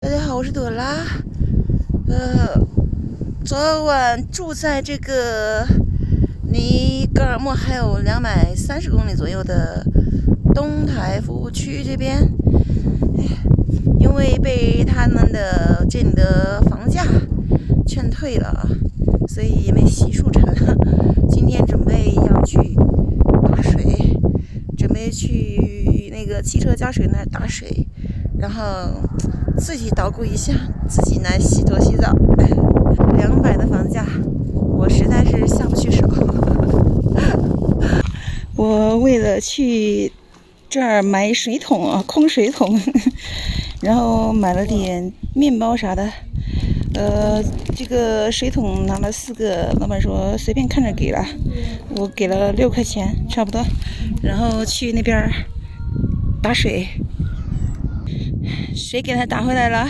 大家好，我是朵拉。呃，昨晚住在这个离格尔木还有两百三十公里左右的东台服务区这边，因为被他们的这里的房价劝退了，所以也没洗漱成。今天准备要去打水，准备去那个汽车加水那打水，然后。自己捣鼓一下，自己来洗头洗澡。两百的房价，我实在是下不去手。我为了去这儿买水桶啊，空水桶，然后买了点面包啥的。呃，这个水桶拿了四个，老板说随便看着给了，我给了六块钱，差不多。然后去那边打水。水给他打回来了，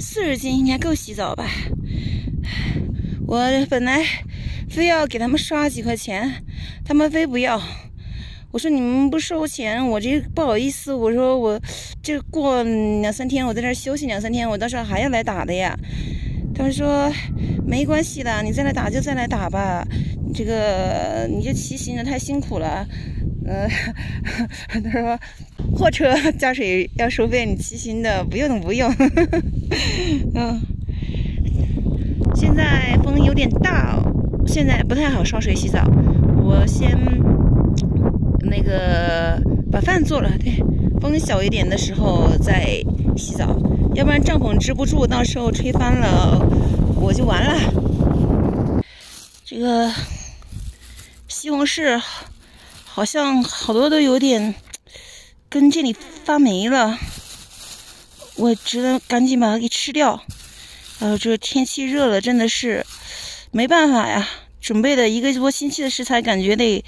四十斤应该够洗澡吧？我本来非要给他们刷几块钱，他们非不要。我说你们不收钱，我这不好意思。我说我这过两三天，我在这休息两三天，我到时候还要来打的呀。他们说没关系的，你再来打就再来打吧。这个你就骑行的太辛苦了。嗯，他说。货车加水要收费，你骑行的不用不用。嗯，现在风有点大，现在不太好烧水洗澡。我先那个把饭做了，对，风小一点的时候再洗澡，要不然帐篷支不住，到时候吹翻了我就完了。这个西红柿好像好多都有点。根这里发霉了，我只能赶紧把它给吃掉。呃，这天气热了，真的是没办法呀。准备的一个多星期的食材，感觉得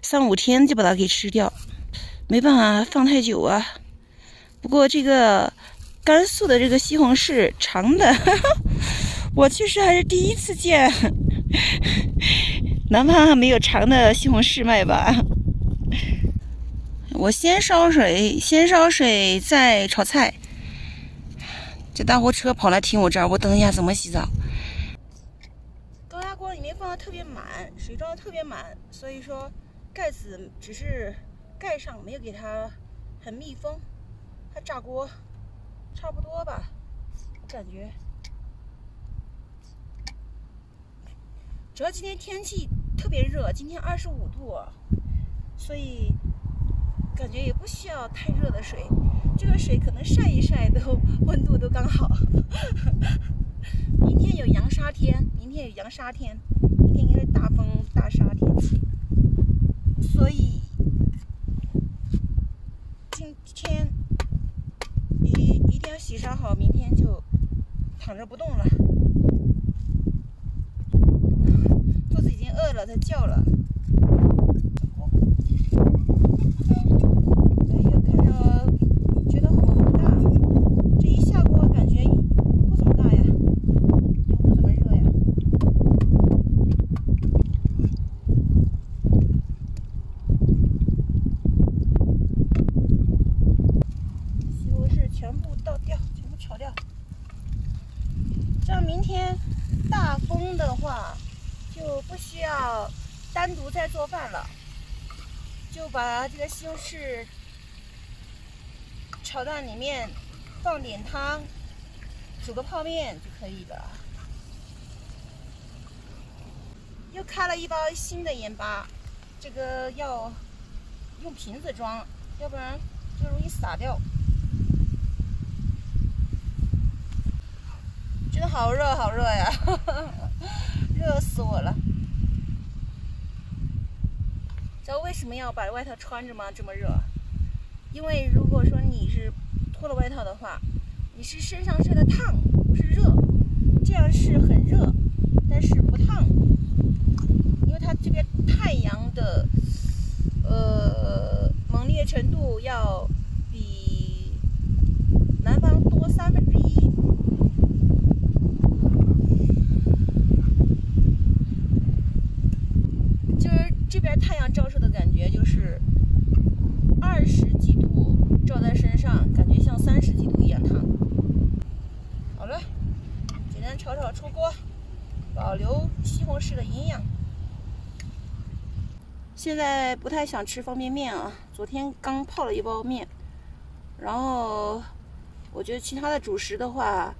三五天就把它给吃掉，没办法放太久啊。不过这个甘肃的这个西红柿长的，我确实还是第一次见。南方还没有长的西红柿卖吧？我先烧水，先烧水再炒菜。这大货车跑来停我这儿，我等一下怎么洗澡？高压锅里面放的特别满，水装的特别满，所以说盖子只是盖上，没有给它很密封。它炸锅差不多吧，我感觉。主要今天天气特别热，今天二十五度，所以。感觉也不需要太热的水，这个水可能晒一晒都温度都刚好。明天有扬沙天，明天有扬沙天，明天应该大风大沙天气，所以今天一一定要洗刷好，明天就躺着不动了。肚子已经饿了，它叫了。的话，就不需要单独再做饭了，就把这个西红柿炒蛋里面，放点汤，煮个泡面就可以了。又开了一包新的盐巴，这个要用瓶子装，要不然就容易洒掉。真的好热，好热呀，热死我了。知道为什么要把外套穿着吗？这么热，因为如果说你是脱了外套的话，你是身上晒的烫，不是热，这样是很热，但是不烫，因为它这边太阳的呃猛烈程度要比南方多三分之一。这边太阳照射的感觉就是二十几度照在身上，感觉像三十几度一样烫。好了，简单炒炒出锅，保留西红柿的营养。现在不太想吃方便面啊，昨天刚泡了一包面，然后我觉得其他的主食的话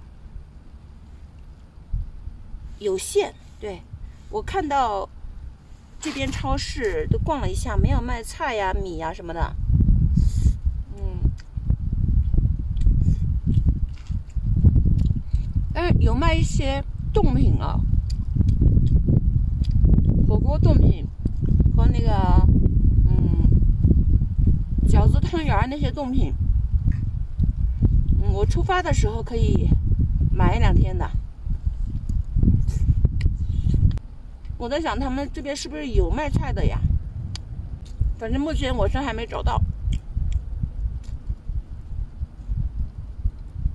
有限。对我看到这边超市都逛了一下，没有卖菜呀、米呀什么的。有卖一些冻品啊，火锅冻品和那个嗯饺子汤圆那些冻品。嗯，我出发的时候可以买两天的。我在想他们这边是不是有卖菜的呀？反正目前我是还没找到。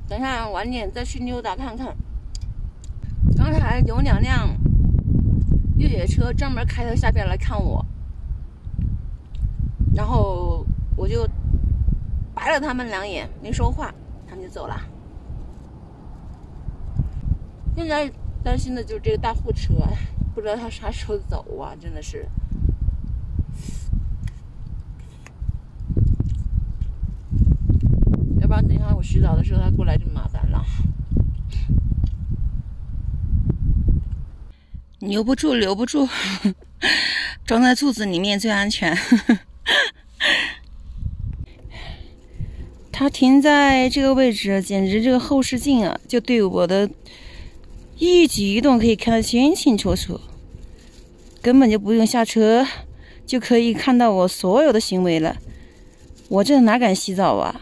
等下晚点再去溜达看看。刚才有两辆越野车专门开到下边来看我，然后我就白了他们两眼，没说话，他们就走了。现在担心的就是这个大货车，不知道他啥时候走啊！真的是，要不然等一下我洗澡的时候他过来就麻烦了。留不住，留不住，装在肚子里面最安全。它停在这个位置，简直这个后视镜啊，就对我的一举一动可以看得清清楚楚，根本就不用下车，就可以看到我所有的行为了。我这哪敢洗澡啊？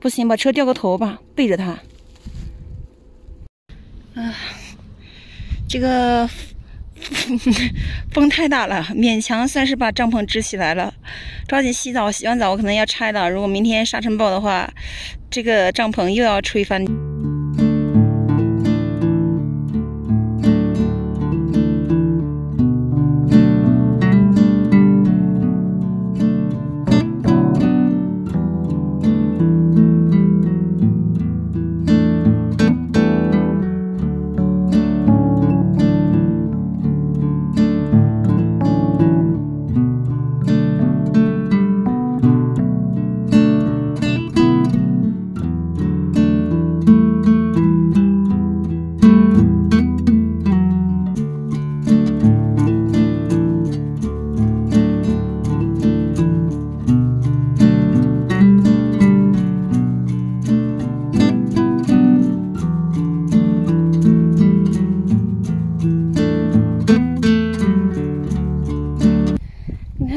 不行，把车掉个头吧，背着它。啊，这个 风太大了，勉强算是把帐篷支起来了。抓紧洗澡，洗完澡我可能要拆了。如果明天沙尘暴的话，这个帐篷又要吹翻。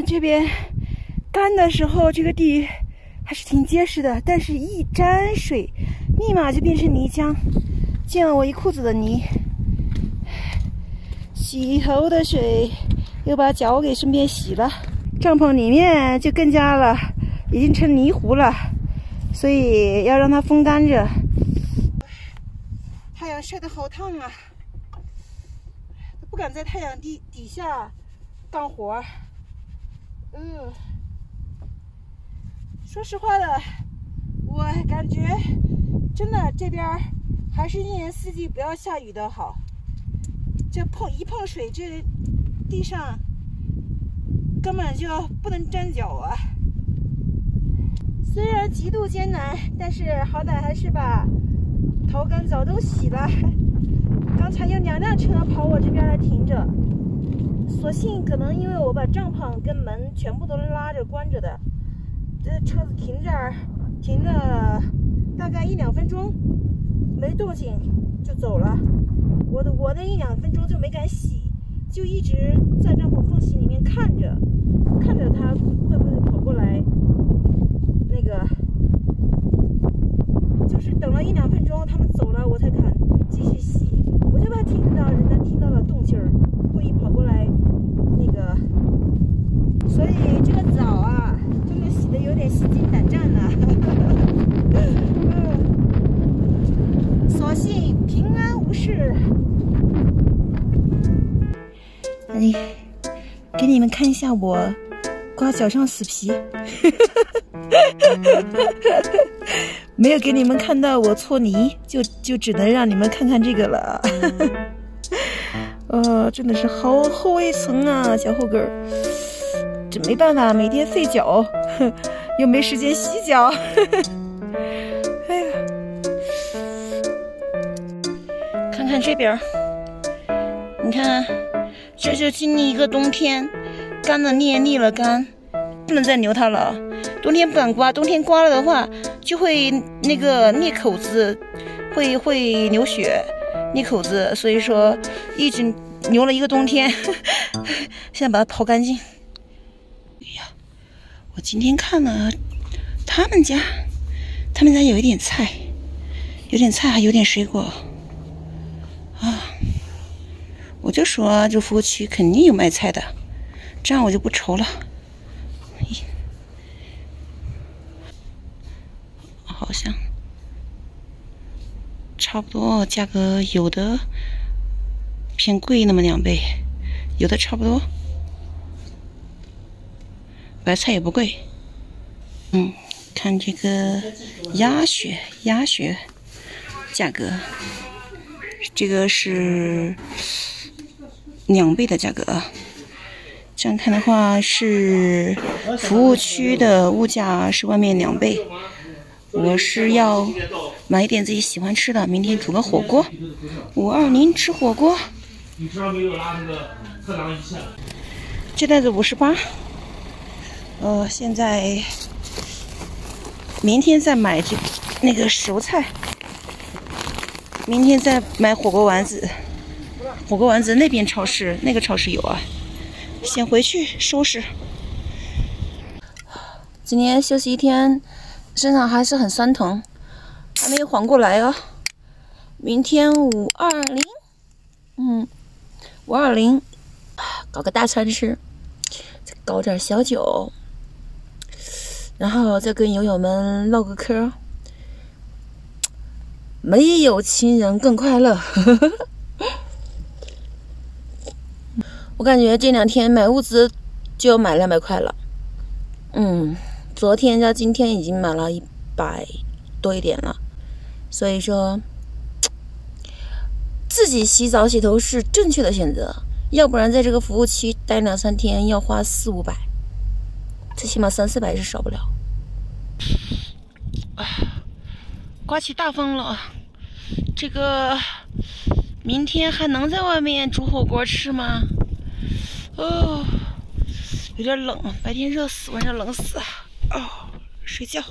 这边干的时候，这个地还是挺结实的，但是一沾水，立马就变成泥浆，溅了我一裤子的泥。洗头的水又把脚给顺便洗了，帐篷里面就更加了，已经成泥糊了，所以要让它风干着。太阳晒得好烫啊，不敢在太阳底底下干活。嗯，说实话的，我感觉真的这边还是一年四季不要下雨的好。这碰一碰水，这地上根本就不能站脚啊。虽然极度艰难，但是好歹还是把头跟脚都洗了。刚才有两辆车跑我这边来停着。所幸可能因为我把帐篷跟门全部都拉着关着的，这车子停这儿停了大概一两分钟，没动静就走了。我的我那一两分钟就没敢洗，就一直在帐篷缝隙里面看着，看着它会不会跑过来。那个就是等了一两分钟，他们走了我才敢继续洗。我就怕听得到人家听到了动静儿。故意跑过来，那个，所以这个澡啊，真的洗的有点心惊胆战呢。嗯，所幸平安无事。哎，给你们看一下我刮脚上死皮。没有给你们看到我搓泥，就就只能让你们看看这个了。呃，真的是好厚一层啊，小后跟儿。这没办法，每天费脚，又没时间洗脚。哎呀，看看这边，你看，这就经历一个冬天，干了裂，腻了干，不能再留它了。冬天不敢刮，冬天刮了的话，就会那个裂口子，会会流血，裂口子。所以说，一直流了一个冬天，现在把它刨干净。哎呀我今天看了他们家，他们家有一点菜，有点菜，还有点水果啊！我就说这服务区肯定有卖菜的，这样我就不愁了。好像差不多价格，有的偏贵那么两倍，有的差不多。白菜也不贵，嗯，看这个鸭血，鸭血价格，这个是两倍的价格啊。这样看的话，是服务区的物价是外面两倍。我是要买一点自己喜欢吃的，明天煮个火锅。五二零吃火锅。这袋子五十八。呃，现在明天再买这那个熟菜，明天再买火锅丸子。火锅丸子那边超市那个超市有啊。先回去收拾。今天休息一天，身上还是很酸疼，还没有缓过来啊。明天五二零，嗯，五二零，搞个大餐吃，再搞点小酒。然后再跟友友们唠个嗑，没有亲人更快乐。我感觉这两天买物资就要买两百块了。嗯，昨天加今天已经买了一百多一点了。所以说，自己洗澡洗头是正确的选择，要不然在这个服务区待两三天要花四五百。最起码三四百是少不了。刮起大风了，这个明天还能在外面煮火锅吃吗？哦，有点冷，白天热死，晚上冷死。哦，睡觉。